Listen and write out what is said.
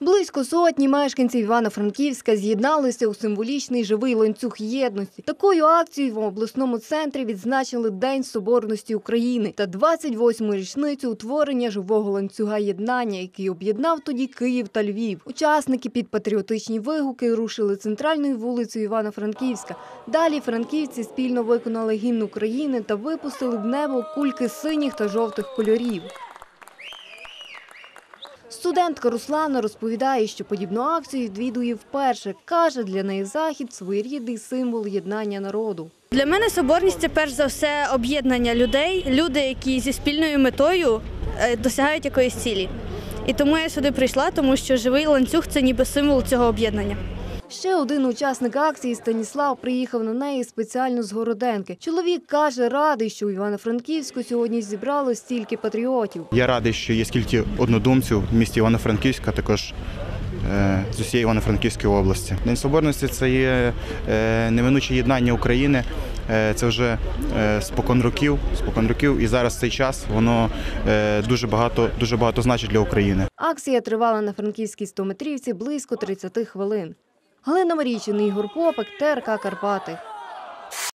Близько сотні мешканців Івано-Франківська з'єдналися у символічний живий ланцюг єдності. Такою акцією в обласному центрі відзначили День Соборності України та 28-му річницю утворення живого ланцюга єднання, який об'єднав тоді Київ та Львів. Учасники під патріотичні вигуки рушили центральною вулицею Івано-Франківська. Далі франківці спільно виконали гімн України та випустили в небо кульки синіх та жовтих кольорів. Студентка Руслана розповідає, що подібну акцію відвідує вперше. Каже, для неї захід своєрідний символ єднання народу. Для мене соборність це перш за все об'єднання людей, люди, які зі спільною метою е, досягають якоїсь цілі. І тому я сюди прийшла, тому що живий ланцюг це ніби символ цього об'єднання. Ще один учасник акції Станіслав приїхав на неї спеціально з Городенки. Чоловік каже, радий, що у Івано-Франківську сьогодні зібрало стільки патріотів. Я радий, що є скільки однодумців в місті Івано-Франківська, також е, з усієї Івано-Франківської області. День Соборності це є е, неминуче єднання України. Е, Це вже спокон років, спокон років, і зараз цей час воно дуже багато, дуже багато значить для України. Акція тривала на франківській 100-метрівці близько 30 хвилин. Галина Марійчин, Ігор Попик, ТРК Карпати.